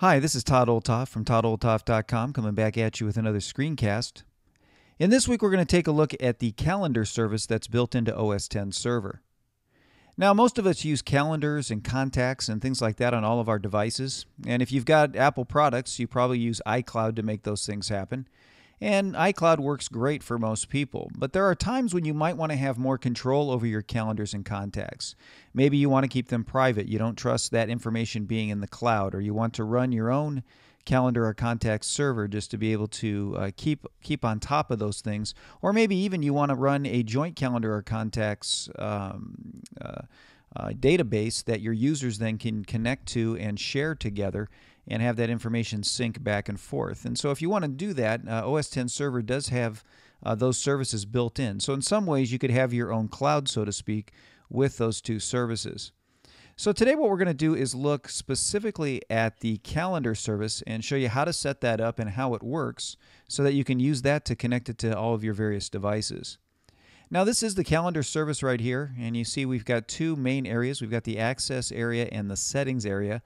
Hi, this is Todd Olthoff from ToddOlthoff.com coming back at you with another screencast. In this week, we're going to take a look at the calendar service that's built into OS X Server. Now, most of us use calendars and contacts and things like that on all of our devices. And if you've got Apple products, you probably use iCloud to make those things happen. And iCloud works great for most people, but there are times when you might want to have more control over your calendars and contacts. Maybe you want to keep them private. You don't trust that information being in the cloud, or you want to run your own calendar or contact server just to be able to uh, keep keep on top of those things. Or maybe even you want to run a joint calendar or contacts um, uh, uh, database that your users then can connect to and share together and have that information sync back and forth. And so if you want to do that, uh, OS X Server does have uh, those services built in. So in some ways, you could have your own cloud, so to speak, with those two services. So today what we're going to do is look specifically at the calendar service and show you how to set that up and how it works so that you can use that to connect it to all of your various devices. Now this is the calendar service right here and you see we've got two main areas. We've got the access area and the settings area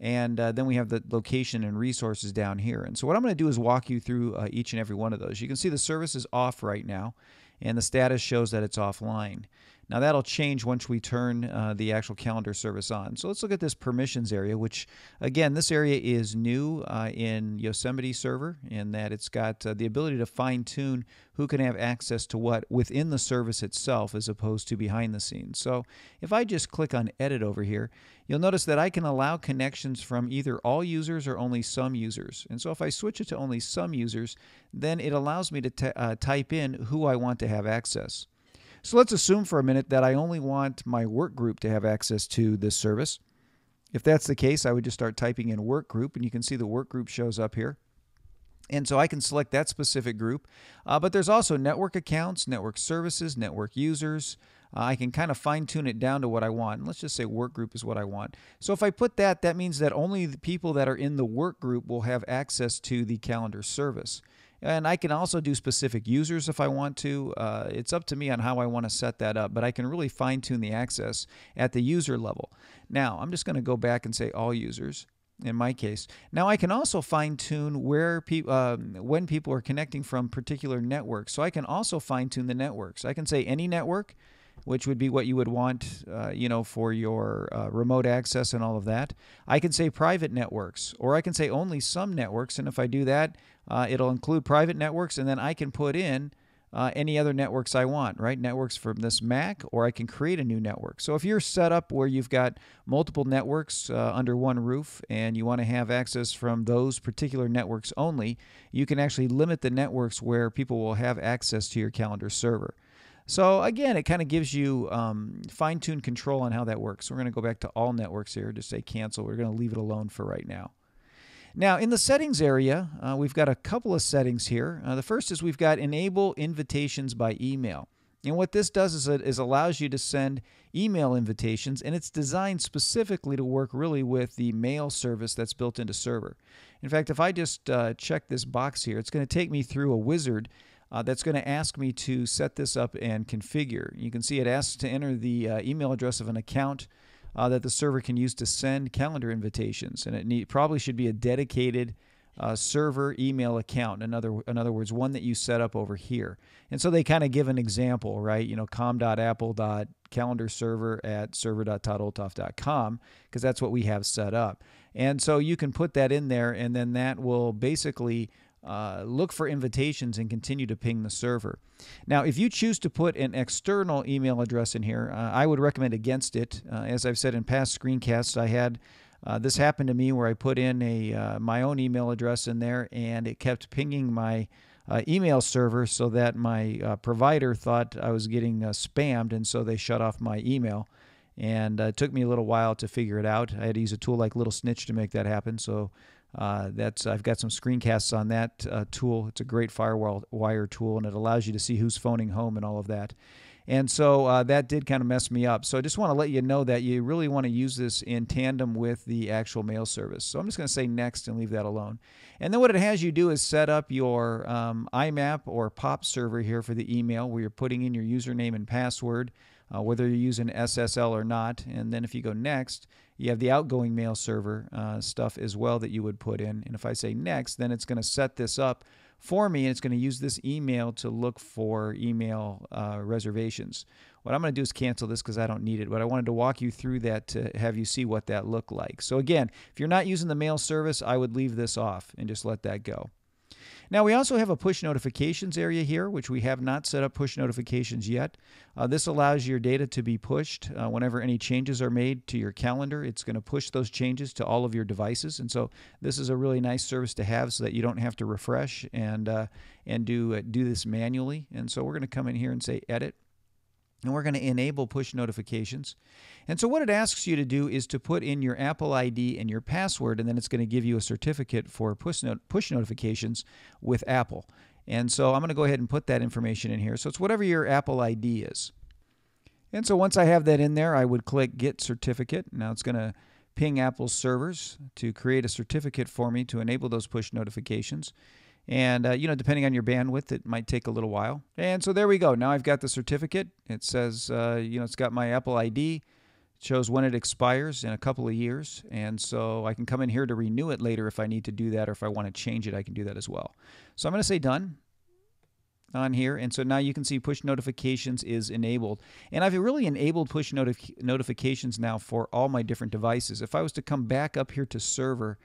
and uh, then we have the location and resources down here. And so what I'm going to do is walk you through uh, each and every one of those. You can see the service is off right now, and the status shows that it's offline. Now that'll change once we turn uh, the actual calendar service on. So let's look at this permissions area, which again, this area is new uh, in Yosemite server in that it's got uh, the ability to fine tune who can have access to what within the service itself as opposed to behind the scenes. So if I just click on edit over here, you'll notice that I can allow connections from either all users or only some users. And so if I switch it to only some users, then it allows me to uh, type in who I want to have access. So let's assume for a minute that I only want my work group to have access to this service. If that's the case, I would just start typing in work group, and you can see the work group shows up here. And so I can select that specific group. Uh, but there's also network accounts, network services, network users. Uh, I can kind of fine tune it down to what I want. let's just say work group is what I want. So if I put that, that means that only the people that are in the work group will have access to the calendar service. And I can also do specific users if I want to. Uh, it's up to me on how I want to set that up, but I can really fine tune the access at the user level. Now, I'm just going to go back and say all users in my case. Now I can also fine tune where people uh, when people are connecting from particular networks. So I can also fine tune the networks. I can say any network which would be what you would want, uh, you know, for your uh, remote access and all of that. I can say private networks, or I can say only some networks. And if I do that, uh, it'll include private networks, and then I can put in uh, any other networks I want, right? Networks from this Mac, or I can create a new network. So if you're set up where you've got multiple networks uh, under one roof and you want to have access from those particular networks only, you can actually limit the networks where people will have access to your calendar server. So again, it kind of gives you um, fine-tuned control on how that works. So we're going to go back to all networks here, just say cancel. We're going to leave it alone for right now. Now, in the settings area, uh, we've got a couple of settings here. Uh, the first is we've got enable invitations by email. And what this does is it is allows you to send email invitations, and it's designed specifically to work really with the mail service that's built into server. In fact, if I just uh, check this box here, it's going to take me through a wizard uh, that's going to ask me to set this up and configure. You can see it asks to enter the uh, email address of an account uh, that the server can use to send calendar invitations, and it need, probably should be a dedicated uh, server email account. In other, in other words, one that you set up over here. And so they kind of give an example, right? You know, com.apple.calendar server at server.toddolthoff.com because that's what we have set up. And so you can put that in there, and then that will basically uh, look for invitations and continue to ping the server. Now, if you choose to put an external email address in here, uh, I would recommend against it. Uh, as I've said in past screencasts, I had uh, this happened to me where I put in a uh, my own email address in there, and it kept pinging my email server so that my provider thought I was getting spammed, and so they shut off my email. And it took me a little while to figure it out. I had to use a tool like Little Snitch to make that happen. So uh, that's I've got some screencasts on that uh, tool. It's a great firewall wire tool, and it allows you to see who's phoning home and all of that. And so uh, that did kind of mess me up. So I just want to let you know that you really want to use this in tandem with the actual mail service. So I'm just going to say next and leave that alone. And then what it has you do is set up your um, IMAP or POP server here for the email where you're putting in your username and password uh, whether you're using SSL or not. And then if you go next, you have the outgoing mail server uh, stuff as well that you would put in. And if I say next, then it's going to set this up for me and it's going to use this email to look for email uh, reservations. What I'm going to do is cancel this because I don't need it, but I wanted to walk you through that to have you see what that looked like. So again, if you're not using the mail service, I would leave this off and just let that go. Now we also have a push notifications area here, which we have not set up push notifications yet. Uh, this allows your data to be pushed uh, whenever any changes are made to your calendar. It's going to push those changes to all of your devices, and so this is a really nice service to have, so that you don't have to refresh and uh, and do uh, do this manually. And so we're going to come in here and say edit and we're going to enable push notifications. And so what it asks you to do is to put in your Apple ID and your password, and then it's going to give you a certificate for push, not- push notifications with Apple. And so I'm going to go ahead and put that information in here. So it's whatever your Apple ID is. And so once I have that in there, I would click Get Certificate. Now it's going to ping Apple's servers to create a certificate for me to enable those push notifications. And, uh, you know, depending on your bandwidth, it might take a little while. And so there we go. Now I've got the certificate. It says, uh, you know, it's got my Apple ID. It shows when it expires in a couple of years. And so I can come in here to renew it later if I need to do that or if I want to change it, I can do that as well. So I'm going to say done on here. And so now you can see push notifications is enabled. And I've really enabled push notif notifications now for all my different devices. If I was to come back up here to server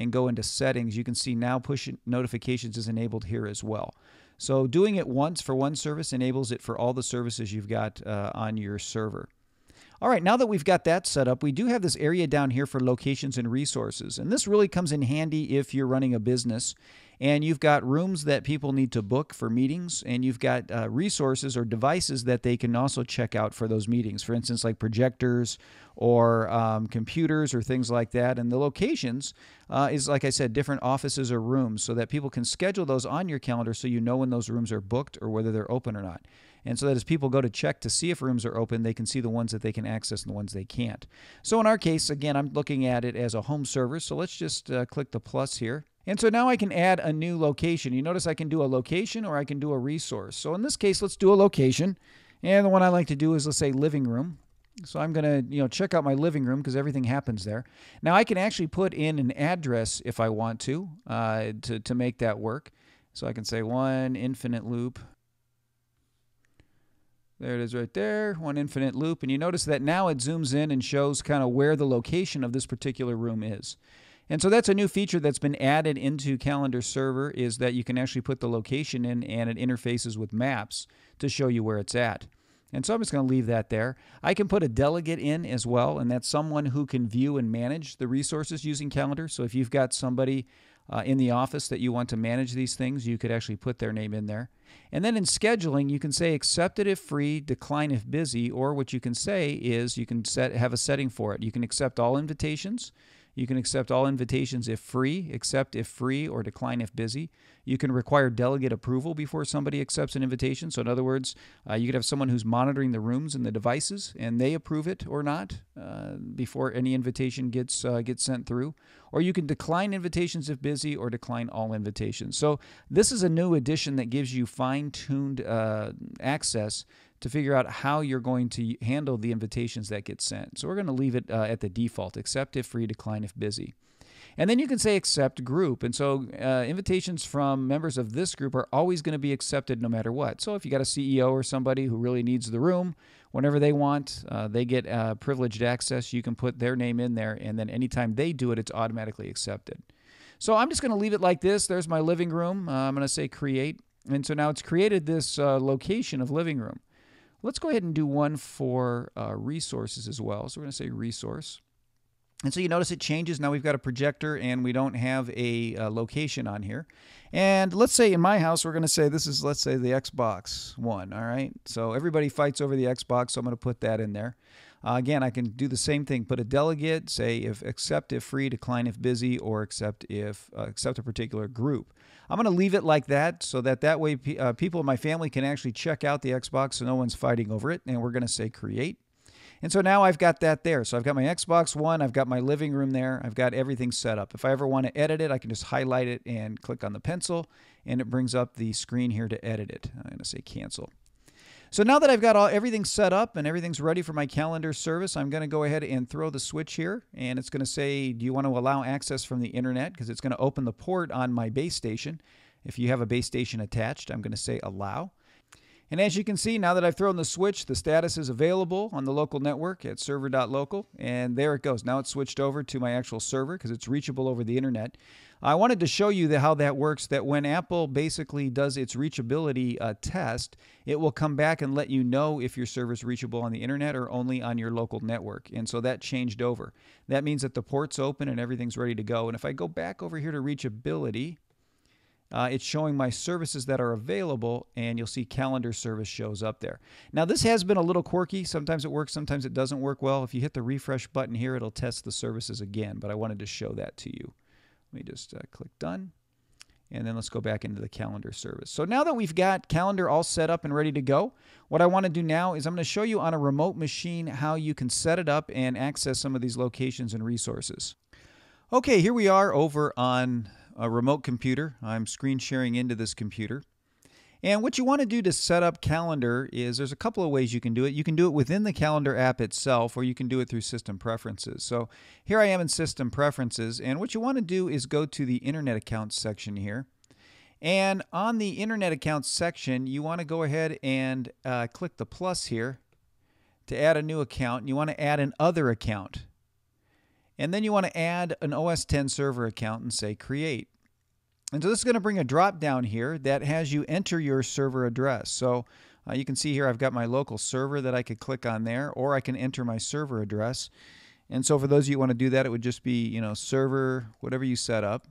and go into settings, you can see now push notifications is enabled here as well. So doing it once for one service enables it for all the services you've got uh, on your server. All right, now that we've got that set up, we do have this area down here for locations and resources. And this really comes in handy if you're running a business and you've got rooms that people need to book for meetings, and you've got uh, resources or devices that they can also check out for those meetings. For instance, like projectors or um, computers or things like that. And the locations uh, is, like I said, different offices or rooms so that people can schedule those on your calendar so you know when those rooms are booked or whether they're open or not. And so that as people go to check to see if rooms are open, they can see the ones that they can access and the ones they can't. So in our case, again, I'm looking at it as a home server. So let's just uh, click the plus here. And so now I can add a new location. You notice I can do a location or I can do a resource. So in this case, let's do a location. And the one I like to do is, let's say, living room. So I'm going to, you know, check out my living room because everything happens there. Now I can actually put in an address if I want to, uh, to, to make that work. So I can say one infinite loop. There it is right there, one infinite loop. And you notice that now it zooms in and shows kind of where the location of this particular room is. And so that's a new feature that's been added into Calendar Server is that you can actually put the location in and it interfaces with maps to show you where it's at. And so I'm just going to leave that there. I can put a delegate in as well, and that's someone who can view and manage the resources using Calendar. So if you've got somebody uh, in the office that you want to manage these things, you could actually put their name in there. And then in scheduling, you can say accept it if free, decline if busy, or what you can say is you can set have a setting for it. You can accept all invitations. You can accept all invitations if free, accept if free, or decline if busy. You can require delegate approval before somebody accepts an invitation. So, in other words, uh, you could have someone who's monitoring the rooms and the devices, and they approve it or not uh, before any invitation gets uh, gets sent through. Or you can decline invitations if busy, or decline all invitations. So, this is a new addition that gives you fine-tuned uh, access to figure out how you're going to handle the invitations that get sent. So we're going to leave it uh, at the default accept if free, decline if busy. And then you can say accept group. And so uh, invitations from members of this group are always going to be accepted no matter what. So if you got a CEO or somebody who really needs the room, whenever they want, uh, they get uh, privileged access. You can put their name in there, and then anytime they do it, it's automatically accepted. So I'm just going to leave it like this. There's my living room. Uh, I'm going to say create. And so now it's created this uh, location of living room. Let's go ahead and do one for uh, resources as well. So we're going to say resource. And so you notice it changes. Now we've got a projector and we don't have a, a location on here. And let's say in my house, we're going to say this is, let's say, the Xbox One. All right. So everybody fights over the Xbox. So I'm going to put that in there. Uh, again, I can do the same thing. Put a delegate, say if accept if free, decline if busy, or accept if uh, accept a particular group. I'm going to leave it like that so that that way uh, people in my family can actually check out the Xbox so no one's fighting over it. And we're going to say create. And so now I've got that there. So I've got my Xbox One, I've got my living room there, I've got everything set up. If I ever want to edit it, I can just highlight it and click on the pencil, and it brings up the screen here to edit it. I'm going to say cancel. So now that I've got all everything set up and everything's ready for my calendar service, I'm going to go ahead and throw the switch here and it's going to say, do you want to allow access from the internet? Because it's going to open the port on my base station. If you have a base station attached, I'm going to say allow. And as you can see, now that I've thrown the switch, the status is available on the local network at server.local. And there it goes. Now it's switched over to my actual server because it's reachable over the internet. I wanted to show you how that works, that when Apple basically does its reachability uh, test, it will come back and let you know if your server is reachable on the internet or only on your local network. And so that changed over. That means that the port's open and everything's ready to go. And if I go back over here to reachability, uh, it's showing my services that are available, and you'll see calendar service shows up there. Now, this has been a little quirky. Sometimes it works, sometimes it doesn't work well. If you hit the refresh button here, it'll test the services again, but I wanted to show that to you. Let me just uh, click done. And then let's go back into the calendar service. So now that we've got calendar all set up and ready to go, what I want to do now is I'm going to show you on a remote machine how you can set it up and access some of these locations and resources. Okay, here we are over on a remote computer. I'm screen sharing into this computer. And what you want to do to set up calendar is there's a couple of ways you can do it. You can do it within the calendar app itself, or you can do it through system preferences. So here I am in system preferences, and what you want to do is go to the internet accounts section here. And on the internet accounts section, you want to go ahead and uh, click the plus here to add a new account. And you want to add an other account. And then you want to add an OS X server account and say create. And so this is going to bring a drop down here that has you enter your server address. So uh, you can see here I've got my local server that I could click on there, or I can enter my server address. And so for those of you who want to do that, it would just be, you know, server, whatever you set up.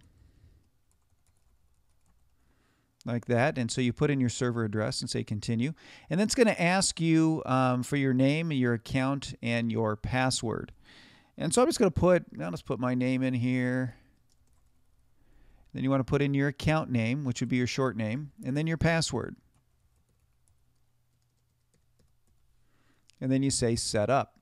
Like that. And so you put in your server address and say continue. And then it's going to ask you um, for your name, your account, and your password. And so I'm just going to put, now let's put my name in here. Then you want to put in your account name, which would be your short name, and then your password. And then you say set up.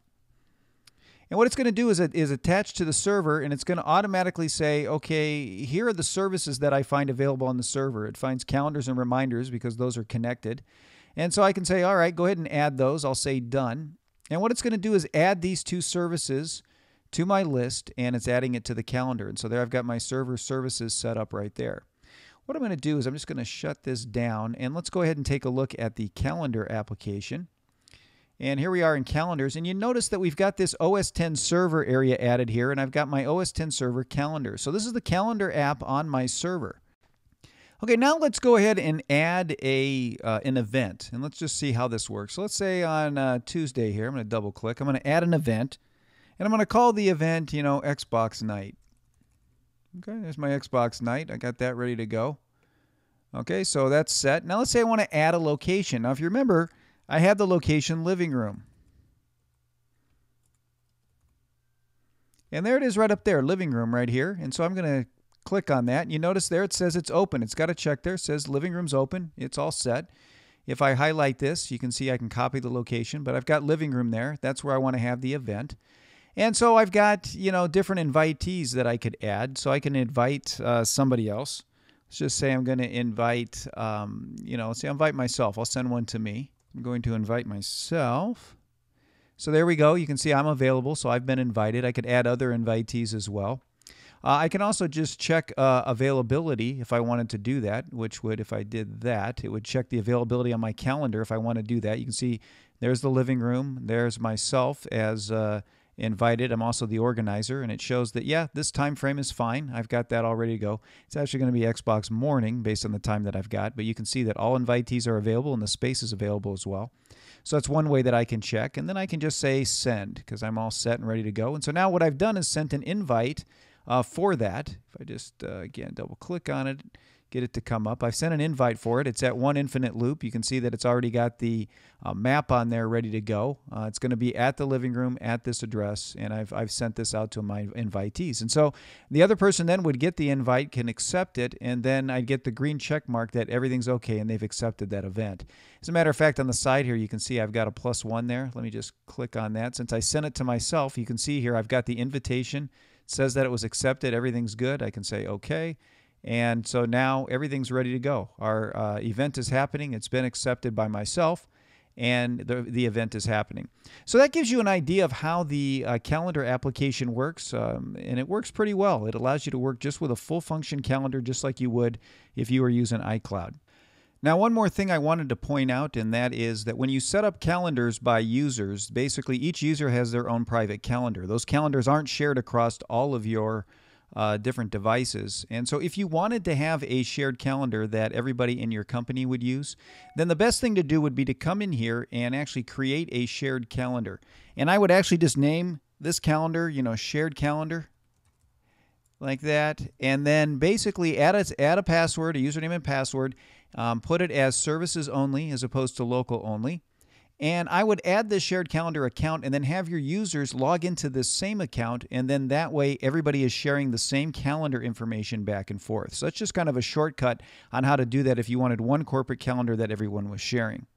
And what it's going to do is, it is attached to the server and it's going to automatically say, okay, here are the services that I find available on the server. It finds calendars and reminders because those are connected. And so I can say, all right, go ahead and add those. I'll say done. And what it's going to do is add these two services to my list and it's adding it to the calendar. And so there I've got my server services set up right there. What I'm going to do is I'm just going to shut this down and let's go ahead and take a look at the calendar application. And here we are in calendars and you notice that we've got this OS X server area added here and I've got my OS X server calendar. So this is the calendar app on my server. Okay, now let's go ahead and add a uh, an event, and let's just see how this works. So let's say on uh, Tuesday here, I'm going to double click. I'm going to add an event. And I'm going to call the event, you know, Xbox Night. Okay, there's my Xbox Night. I got that ready to go. Okay, so that's set. Now let's say I want to add a location. Now if you remember, I had the location living room. And there it is right up there, living room right here. And so I'm going to click on that. You notice there it says it's open. It's got a check there. It says living room's open. It's all set. If I highlight this, you can see I can copy the location, but I've got living room there. That's where I want to have the event. And so I've got, you know, different invitees that I could add. So I can invite uh, somebody else. Let's just say I'm going to invite, um, you know, let's say I invite myself. I'll send one to me. I'm going to invite myself. So there we go. You can see I'm available. So I've been invited. I could add other invitees as well. Uh, I can also just check uh, availability if I wanted to do that, which would, if I did that, it would check the availability on my calendar if I want to do that. You can see there's the living room. There's myself as uh, invited. I'm also the organizer, and it shows that, yeah, this time frame is fine. I've got that all ready to go. It's actually going to be Xbox morning based on the time that I've got, but you can see that all invitees are available and the space is available as well. So that's one way that I can check. And then I can just say send because I'm all set and ready to go. And so now what I've done is sent an invite uh, for that. If I just, uh, again, double click on it, get it to come up. I've sent an invite for it. It's at one infinite loop. You can see that it's already got the uh, map on there ready to go. Uh, it's going to be at the living room at this address, and I've, I've sent this out to my invitees. And so the other person then would get the invite, can accept it, and then I'd get the green check mark that everything's okay and they've accepted that event. As a matter of fact, on the side here, you can see I've got a plus one there. Let me just click on that. Since I sent it to myself, you can see here I've got the invitation. It says that it was accepted. Everything's good. I can say okay. And so now everything's ready to go. Our uh, event is happening. It's been accepted by myself. and the, the event is happening. So that gives you an idea of how the uh, calendar application works, um, and it works pretty well. It allows you to work just with a full function calendar, just like you would if you were using iCloud. Now, one more thing I wanted to point out, and that is that when you set up calendars by users, basically each user has their own private calendar. Those calendars aren't shared across all of your uh, different devices. And so, if you wanted to have a shared calendar that everybody in your company would use, then the best thing to do would be to come in here and actually create a shared calendar. And I would actually just name this calendar, you know, shared calendar like that, and then basically add a, add a password, a username and password, um, put it as services only as opposed to local only. And I would add this shared calendar account and then have your users log into this same account. And then that way, everybody is sharing the same calendar information back and forth. So that's just kind of a shortcut on how to do that if you wanted one corporate calendar that everyone was sharing.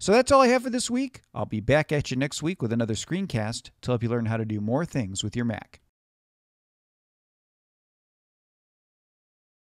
So that's all I have for this week. I'll be back at you next week with another screencast to help you learn how to do more things with your Mac.